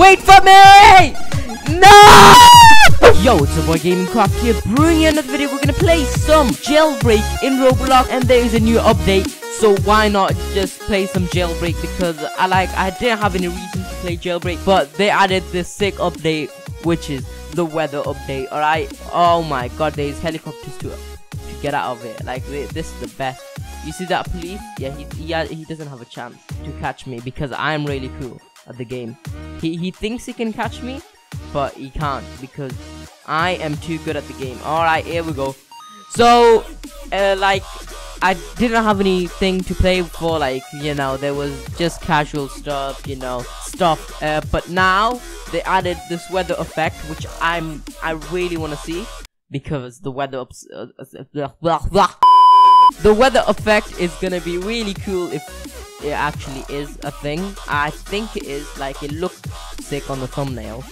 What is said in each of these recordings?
Wait for me! No! Yo, it's your boy Gaming Craft here, bringing you another video. We're gonna play some jailbreak in Roblox, and there is a new update. So why not just play some jailbreak? Because I like, I didn't have any reason to play jailbreak, but they added this sick update, which is the weather update. All right. Oh my God, there's helicopters to to get out of it. Like this is the best. You see that police? Yeah, he he, he doesn't have a chance to catch me because I'm really cool the game. He he thinks he can catch me, but he can't because I am too good at the game. Alright, here we go. So, uh, like, I didn't have anything to play for, like, you know, there was just casual stuff, you know, stuff. Uh, but now, they added this weather effect, which I'm, I really want to see, because the weather, uh, blah, blah, blah. the weather effect is gonna be really cool if it actually is a thing. I think it is, like, it looks sick on the thumbnail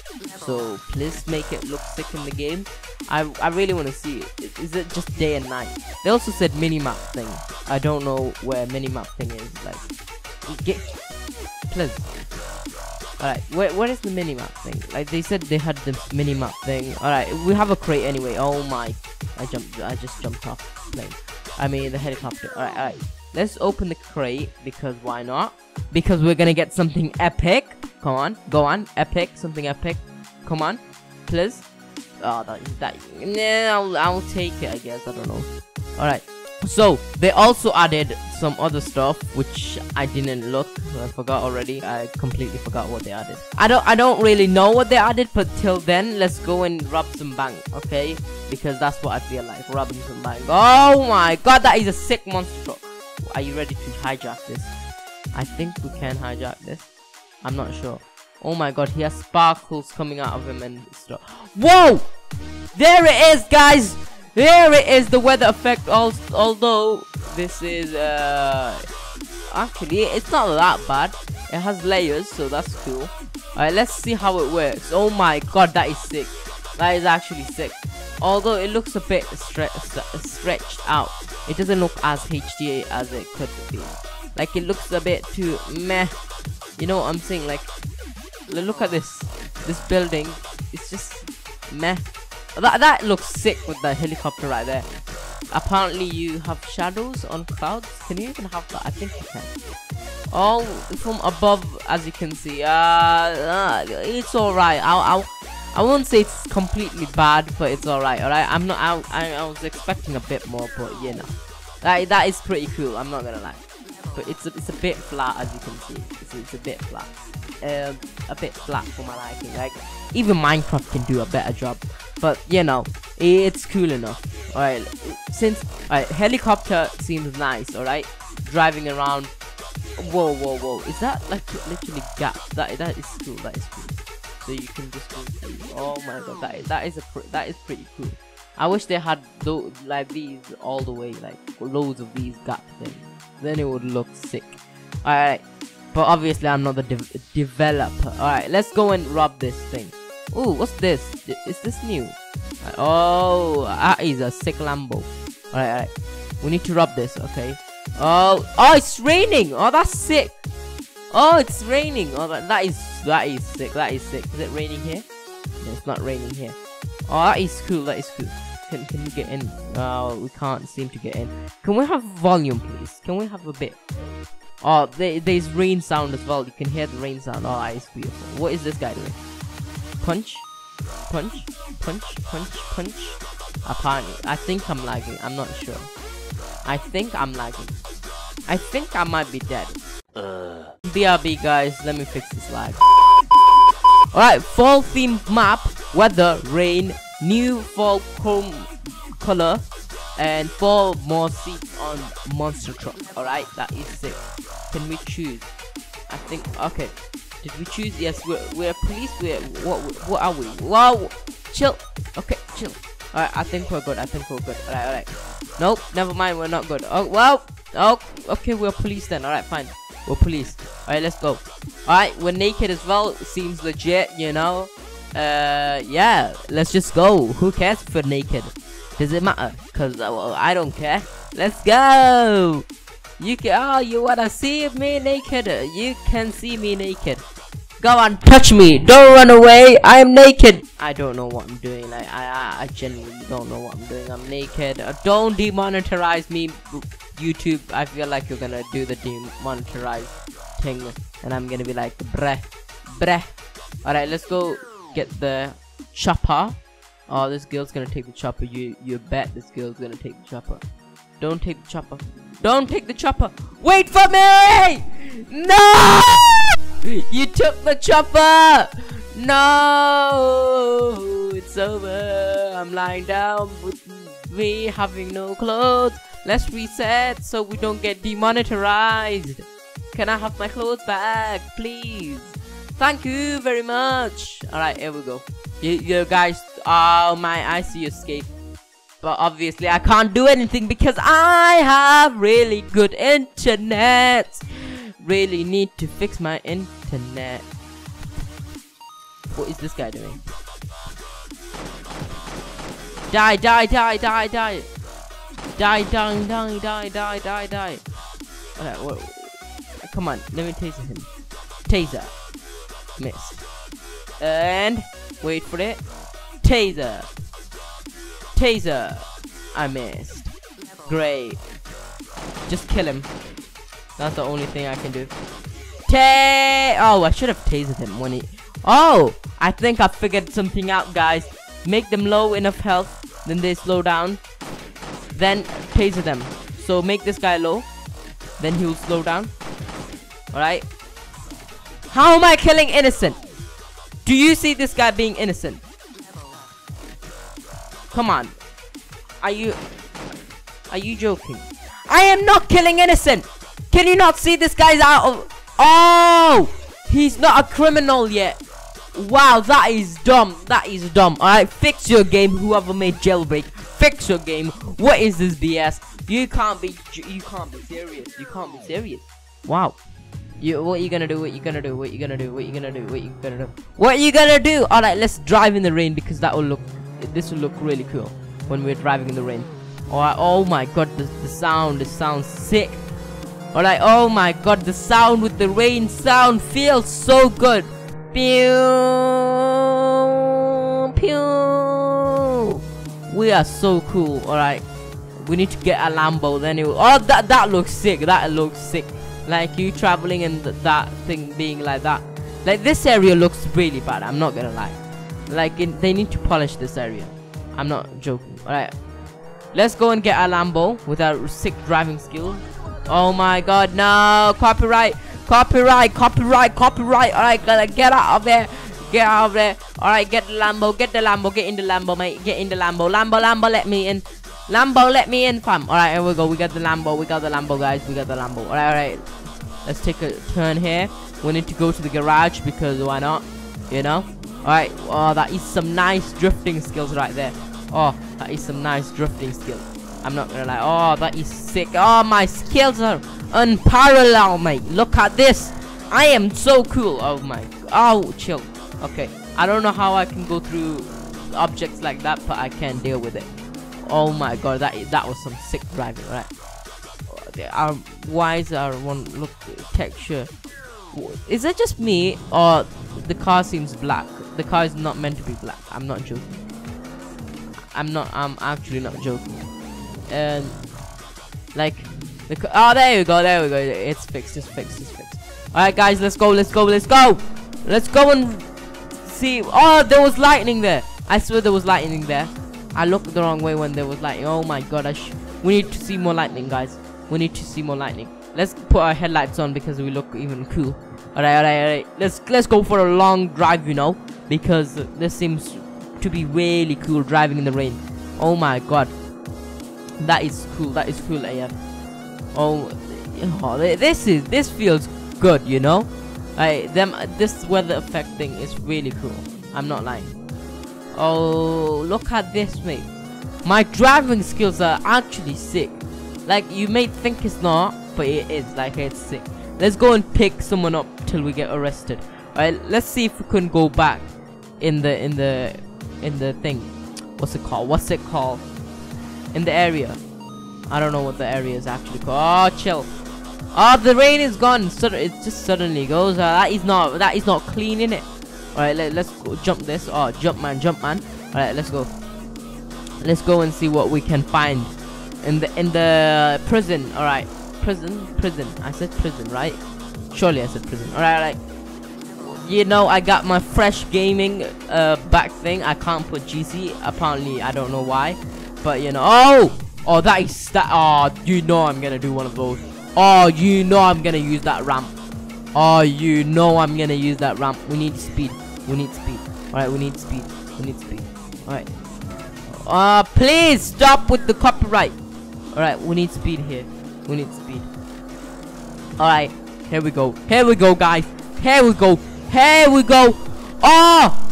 so please make it look sick in the game. I, I really want to see it. Is it just day and night? They also said minimap thing. I don't know where minimap thing is. Like, get please. Alright, where, where is the minimap thing? Like, they said they had this minimap thing. Alright, we have a crate anyway. Oh my. I jumped, I just jumped off plane. I mean, the helicopter. Alright, alright. Let's open the crate, because why not? Because we're gonna get something epic. Come on, go on. Epic, something epic. Come on, please. Oh, that, that, nah, I'll, I'll take it, I guess. I don't know. Alright. So, they also added some other stuff, which I didn't look. I forgot already. I completely forgot what they added. I don't, I don't really know what they added, but till then, let's go and rob some bank, okay? Because that's what I feel like, robbing some bank. Oh my god, that is a sick monster truck. Are you ready to hijack this? I think we can hijack this. I'm not sure. Oh my god, he has sparkles coming out of him and stuff. Whoa! There it is, guys! There it is, the weather effect. Although this is, uh, actually, it's not that bad. It has layers, so that's cool. Alright, let's see how it works. Oh my god, that is sick. That is actually sick. Although it looks a bit stre stretched out. It doesn't look as HD as it could be. Like, it looks a bit too meh. You know what I'm saying? Like, Look at this. This building. It's just meh. That, that looks sick with the helicopter right there. Apparently you have shadows on clouds. Can you even have that? I think you can. All from above, as you can see. Uh, uh it's alright. I'll, I'll, I won't say it's completely bad, but it's alright. Alright, I'm not. I, I, I was expecting a bit more, but you know, that that is pretty cool. I'm not gonna lie but it's a, it's a bit flat as you can see. It's, it's a bit flat. Um, a bit flat for my liking. Like even Minecraft can do a better job, but you know it's cool enough. All right, since all right, helicopter seems nice. All right, driving around. Whoa, whoa, whoa! Is that like literally gap? That that is cool. That is cool. You can just go through. Oh my god, that is that is a that is pretty cool. I wish they had those like these all the way, like loads of these gap things then it would look sick. Alright, but obviously I'm not the de developer. Alright, let's go and rob this thing. Ooh, what's this? Is this new? Oh, that is a sick Lambo. Alright, alright. We need to rob this, okay. Oh, oh, it's raining. Oh, that's sick. Oh, it's raining. Oh, that, that is that is sick. That is sick. Is it raining here? No, it's not raining here. Oh, that is cool. That is cool. Can, can you get in? Oh, we can't seem to get in. Can we have volume, please? Can we have a bit? Oh, there, there's rain sound as well. You can hear the rain sound. Oh, it's beautiful. What is this guy doing? Punch? Punch? Punch? Punch? Punch? Apparently, I think I'm lagging. I'm not sure. I think I'm lagging. I think I might be dead. Uh. BRB, guys. Let me fix this lag. Alright, fall theme map, weather, rain, new fall chrome color and four more seats on monster truck. All right that is sick can we choose? I think okay. Did we choose? Yes we're, we're police we're what what are we? Wow chill. Okay chill. All right i think we're good i think we're good. All right all right nope never mind we're not good. Oh well oh okay we're police then. All right fine. We're police all right let's go all right we're naked as well seems legit you know uh, yeah, let's just go. Who cares if we're naked? Does it matter? Cause uh, I don't care. Let's go. You can. Oh, you wanna see me naked? You can see me naked. Go on, touch me. Don't run away. I am naked. I don't know what I'm doing. I, I, I genuinely don't know what I'm doing. I'm naked. Uh, don't demonetize me, YouTube. I feel like you're gonna do the demonetize thing, and I'm gonna be like, breh, breh. All right, let's go get the chopper. Oh, this girl's gonna take the chopper. You, you bet this girl's gonna take the chopper. Don't take the chopper. Don't take the chopper. Wait for me! No! You took the chopper! No! It's over. I'm lying down with me having no clothes. Let's reset so we don't get demonetized. Can I have my clothes back, please? Thank you very much. Alright, here we go. You, you guys, oh my, I see you escape. But obviously I can't do anything because I have really good internet. Really need to fix my internet. What is this guy doing? Die, die, die, die, die. Die, die, die, die, die, die, die. Okay, what? Come on, let me taser him. Taser. Miss. And wait for it. Taser. Taser. I missed. Great. Just kill him. That's the only thing I can do. Ta Oh, I should have tasered him when he... Oh! I think I figured something out, guys. Make them low enough health, then they slow down. Then taser them. So make this guy low. Then he'll slow down. Alright? How am I killing innocent? Do you see this guy being innocent? Come on. Are you... Are you joking? I am not killing innocent! Can you not see this guy's out of... Oh! He's not a criminal yet. Wow, that is dumb. That is dumb. Alright, fix your game, whoever made jailbreak. Fix your game. What is this BS? You can't be... You can't be serious. You can't be serious. Wow. You, what you gonna do? What you gonna do? What you gonna do? What you gonna do? What you gonna do? What you gonna do? All right, let's drive in the rain because that will look. This will look really cool when we're driving in the rain. All right. Oh my God, the, the sound. The sound sick. All right. Oh my God, the sound with the rain sound feels so good. Pew pew. We are so cool. All right. We need to get a Lambo. Then it. Will, oh, that that looks sick. That looks sick like you traveling and th that thing being like that. Like this area looks really bad i'm not gonna lie. Like they need to polish this area. I'm not joking. All right let's go and get a lambo with our sick driving skill. Oh my god no! Copyright! Copyright! Copyright! Copyright! All right gotta get out of there. Get out of there. All right get the lambo. Get the lambo. Get in the lambo mate. Get in the lambo. Lambo lambo let me in Lambo, let me in, fam. Alright, here we go. We got the Lambo. We got the Lambo, guys. We got the Lambo. Alright, alright. Let's take a turn here. We need to go to the garage because why not? You know? Alright. Oh, that is some nice drifting skills right there. Oh, that is some nice drifting skills. I'm not gonna lie. Oh, that is sick. Oh, my skills are unparalleled, mate. Look at this. I am so cool. Oh, my. Oh, chill. Okay. I don't know how I can go through objects like that, but I can deal with it. Oh my god, that that was some sick driving, right? Our um, why is our one look texture? Is it just me or the car seems black? The car is not meant to be black. I'm not joking. I'm not. I'm actually not joking. And like the oh, there we go. There we go. It's fixed. It's fixed. It's fixed. All right, guys, let's go. Let's go. Let's go. Let's go and see. Oh, there was lightning there. I swear there was lightning there. I looked the wrong way when there was lightning. Oh my god, we need to see more lightning, guys. We need to see more lightning. Let's put our headlights on because we look even cool. Alright, alright, alright. Let's let's go for a long drive, you know, because this seems to be really cool driving in the rain. Oh my god, that is cool. That is cool AF. Oh, oh this is this feels good, you know. Like them, this weather effect thing is really cool. I'm not lying. Oh, look at this, mate. My driving skills are actually sick. Like, you may think it's not, but it is. Like, it's sick. Let's go and pick someone up till we get arrested. Alright, let's see if we can go back in the, in the, in the thing. What's it called? What's it called? In the area. I don't know what the area is actually called. Oh, chill. Oh, the rain is gone. Sud it just suddenly goes. Uh, that is not that is not clean, in it. All right, let, let's go jump this. Oh, jump man, jump man. All right, let's go. Let's go and see what we can find in the in the prison. All right, prison, prison. I said prison, right? Surely I said prison. All right, all right. You know, I got my fresh gaming uh, back thing. I can't put GC. Apparently, I don't know why. But you know, oh, oh, that is that. Oh, you know, I'm gonna do one of those. Oh, you know, I'm gonna use that ramp. Oh, you know, I'm gonna use that ramp. We need speed. We need speed. All right, we need speed. We need speed. All right. Uh, please stop with the copyright. All right, we need speed here. We need speed. All right, here we go. Here we go, guys. Here we go. Here we go. Oh!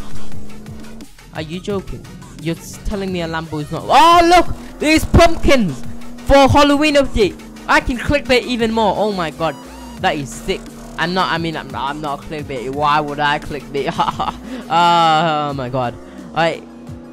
Are you joking? You're telling me a Lambo is not. Oh, look! These pumpkins for Halloween update. I can click clickbait even more. Oh my god. That is sick. I'm not, I mean, I'm not, I'm not clickbait. Why would I clickbait? oh my god. Alright.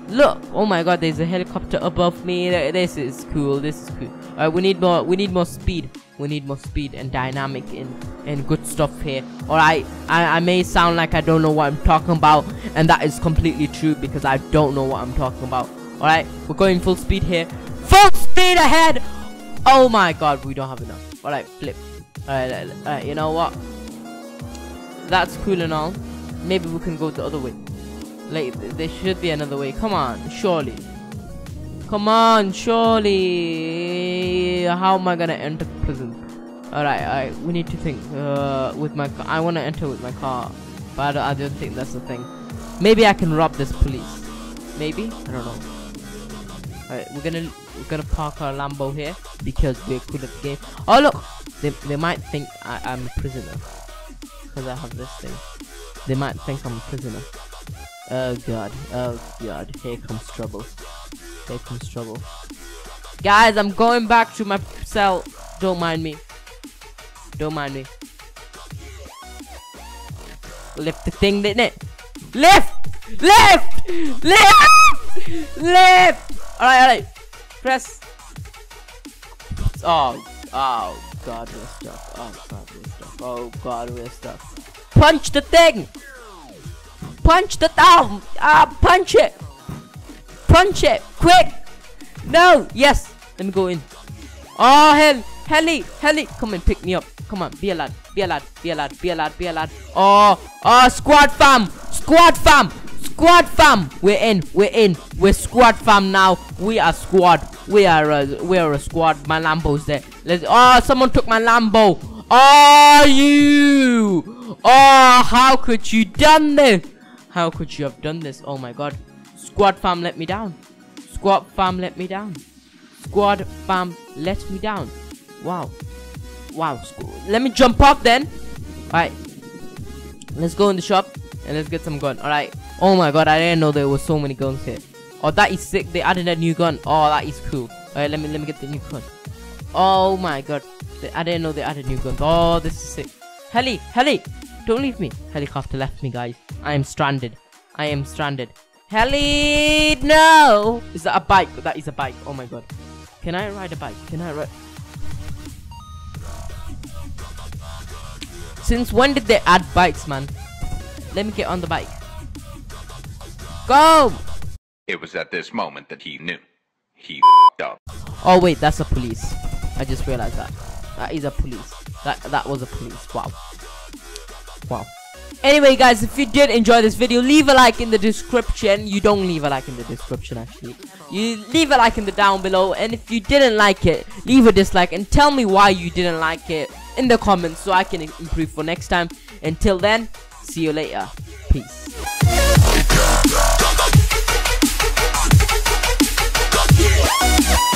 Look. Oh my god, there's a helicopter above me. This is cool. This is cool. Alright, we need more, we need more speed we need more speed and dynamic and and good stuff here all right I, I may sound like i don't know what i'm talking about and that is completely true because i don't know what i'm talking about all right we're going full speed here full speed ahead oh my god we don't have enough all right flip all right, all right you know what that's cool and all maybe we can go the other way like there should be another way come on surely Come on, surely. How am I gonna enter the prison? Alright, alright. We need to think. Uh, with my, I want to enter with my car, but I don't think that's the thing. Maybe I can rob this police. Maybe I don't know. Alright, we're gonna we're gonna park our Lambo here because we're good at the game. Oh look, they they might think I, I'm a prisoner because I have this thing. They might think I'm a prisoner. Oh god, oh god, here comes trouble. Here comes trouble. Guys, I'm going back to my cell. Don't mind me. Don't mind me. Lift the thing, didn't it? Lift! Lift! Lift! Lift! Alright, alright. Press. Oh, oh god, we're stuck. Oh god, we're stuck. Oh god, we're stuck. Punch the thing! Punch the thumb! Ah, punch it! Punch it! Quick! No! Yes! Let me go in. Oh, hell! Heli! Heli! Come and pick me up. Come on, be a lad. Be a lad. Be a lad. Be a lad. Be a lad. Oh! Oh, squad fam! Squad fam! Squad fam! We're in. We're in. We're squad fam now. We are squad. We are a, we are a squad. My Lambo's there. Let's. Oh, someone took my Lambo. Oh, you! Oh, how could you done this? How could you have done this? Oh my god. Squad fam let me down. Squad fam let me down. Squad fam let me down. Wow. Wow. Let me jump up then. Alright. Let's go in the shop and let's get some gun. Alright. Oh my god, I didn't know there were so many guns here. Oh, that is sick. They added a new gun. Oh, that is cool. Alright, let me let me get the new gun. Oh my god. I didn't know they added new guns. Oh, this is sick. Heli, heli, don't leave me. Helicopter left me, guys. I am stranded. I am stranded. Heli, no! Is that a bike? That is a bike. Oh my god. Can I ride a bike? Can I ride? Since when did they add bikes, man? Let me get on the bike. Go! It was at this moment that he knew. He up. Oh wait, that's a police. I just realized that. That is a police. That that was a police. Wow. Wow. Anyway, guys, if you did enjoy this video, leave a like in the description. You don't leave a like in the description, actually. You leave a like in the down below. And if you didn't like it, leave a dislike. And tell me why you didn't like it in the comments so I can improve for next time. Until then, see you later. Peace. Yeah.